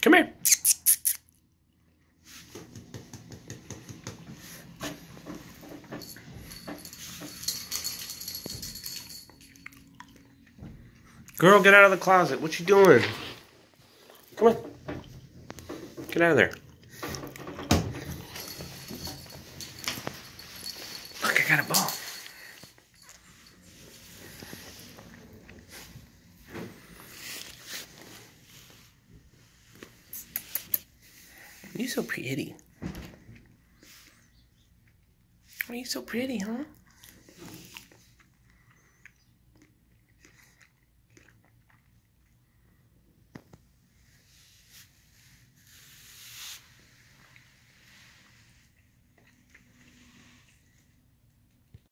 Come here. Girl, get out of the closet. What you doing? Come on. Get out of there. Look, I got a ball. You're so pretty. Are you so pretty, huh?